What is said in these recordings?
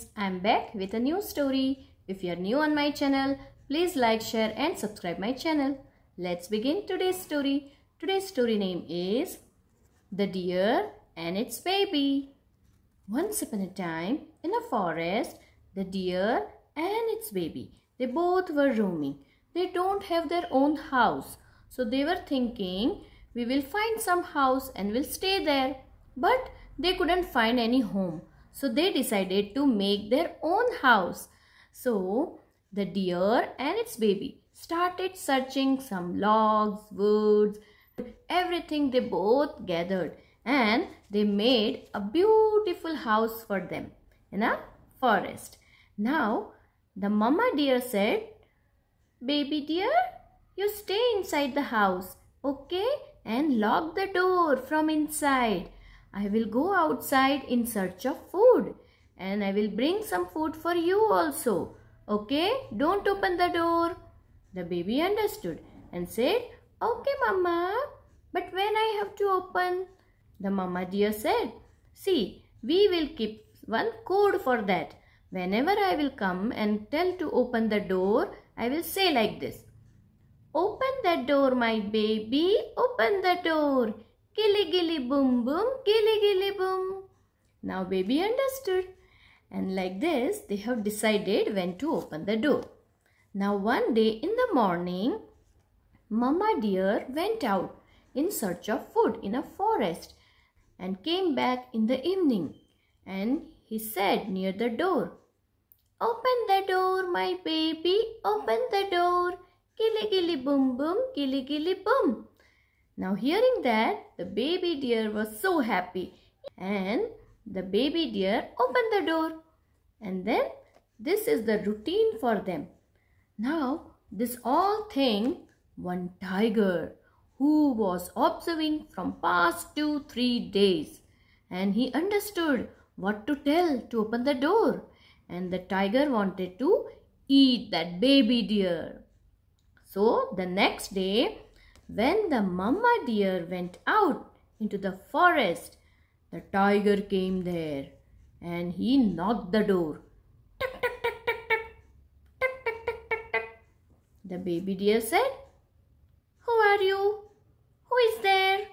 kids, I'm back with a new story. If you're new on my channel, please like, share and subscribe my channel. Let's begin today's story. Today's story name is The Deer and Its Baby. Once upon a time, in a forest, the deer and its baby, they both were roaming. They don't have their own house. So they were thinking, we will find some house and will stay there. But they couldn't find any home. So they decided to make their own house. So the deer and its baby started searching some logs, woods, everything they both gathered and they made a beautiful house for them in a forest. Now the mama deer said, Baby deer, you stay inside the house, okay? And lock the door from inside. I will go outside in search of food and I will bring some food for you also. Okay, don't open the door. The baby understood and said, Okay, mama, but when I have to open? The mama deer said, See, we will keep one code for that. Whenever I will come and tell to open the door, I will say like this. Open the door, my baby, open the door. Gilly gilly boom boom, gilly gilly boom. Now baby understood. And like this, they have decided when to open the door. Now one day in the morning, Mama deer went out in search of food in a forest and came back in the evening. And he said near the door, Open the door, my baby, open the door. Gilly gilly boom boom, gilly gilly boom. Now hearing that, the baby deer was so happy and the baby deer opened the door. And then this is the routine for them. Now this all thing one tiger who was observing from past two three days and he understood what to tell to open the door and the tiger wanted to eat that baby deer. So the next day when the mama deer went out into the forest, the tiger came there and he knocked the door. Tuck, tuck, tuck, tuck, tuck. Tuck, tuck, tuck, tuck, tuck. The baby deer said, Who are you? Who is there?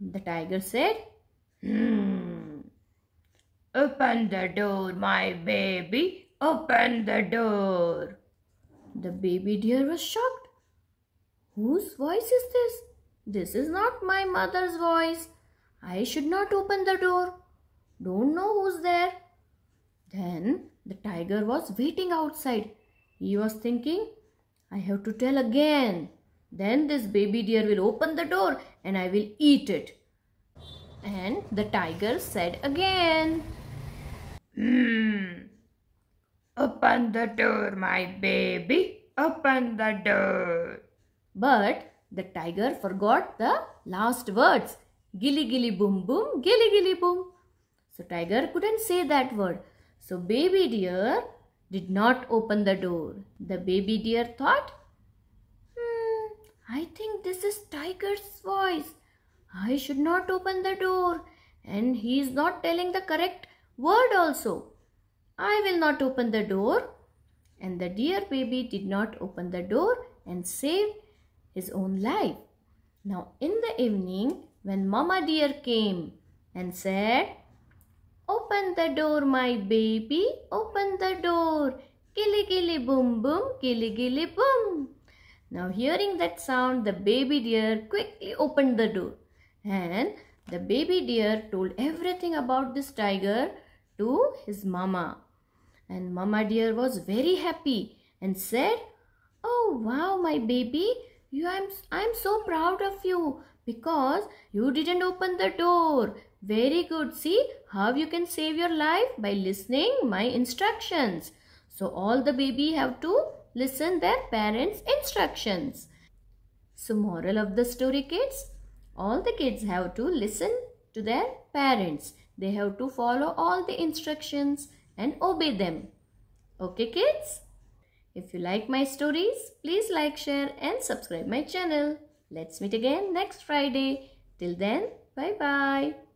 The tiger said, Hmm. Open the door, my baby. Open the door. The baby deer was shocked. Whose voice is this? This is not my mother's voice. I should not open the door. Don't know who's there. Then the tiger was waiting outside. He was thinking, I have to tell again. Then this baby deer will open the door and I will eat it. And the tiger said again, Hmm. Open the door, my baby. Open the door. But the tiger forgot the last words. Gilly gilly boom boom, gilly gilly boom. So tiger couldn't say that word. So baby deer did not open the door. The baby deer thought, hmm, I think this is tiger's voice. I should not open the door. And he is not telling the correct word also. I will not open the door. And the dear baby did not open the door and saved his own life. Now in the evening when Mama deer came and said, Open the door my baby, open the door. Gilly gilly boom boom, gilly gilly boom. Now hearing that sound, the baby deer quickly opened the door. And the baby deer told everything about this tiger to his mama. And mama deer was very happy and said, Oh wow my baby, you I'm I'm so proud of you because you didn't open the door. Very good. See how you can save your life by listening my instructions. So all the baby have to listen their parents instructions. So moral of the story kids, all the kids have to listen to their parents. They have to follow all the instructions and obey them. Okay kids? If you like my stories, please like, share and subscribe my channel. Let's meet again next Friday. Till then, bye-bye.